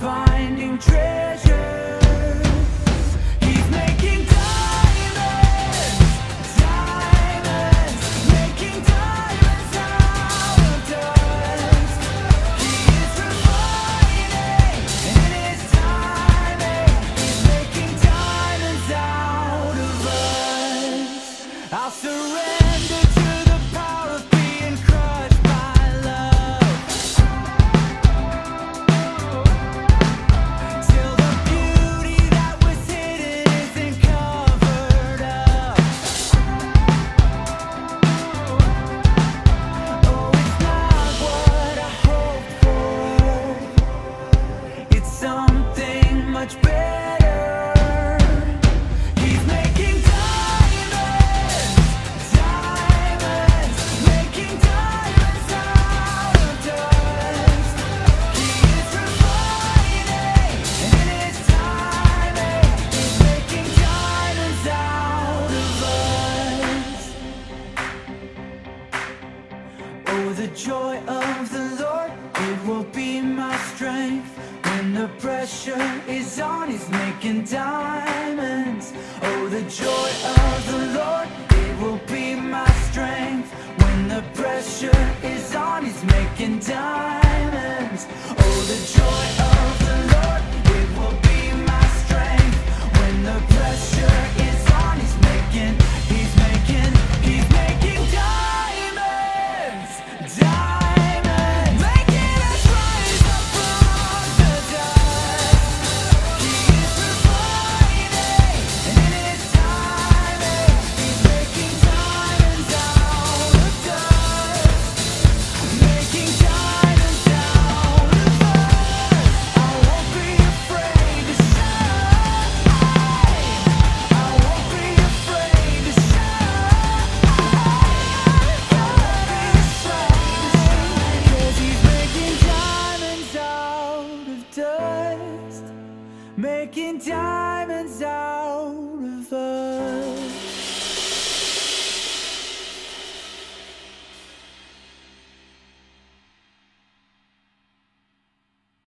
finding treasure. He's making diamonds, diamonds, making diamonds out of dust. He is refining his. He's making diamonds out of us. Oh, the joy of the Lord, it will be my strength. The pressure is on, he's making diamonds. Oh, the joy of the Lord, it will be my strength. When the pressure is on, he's making diamonds. Oh, the joy die.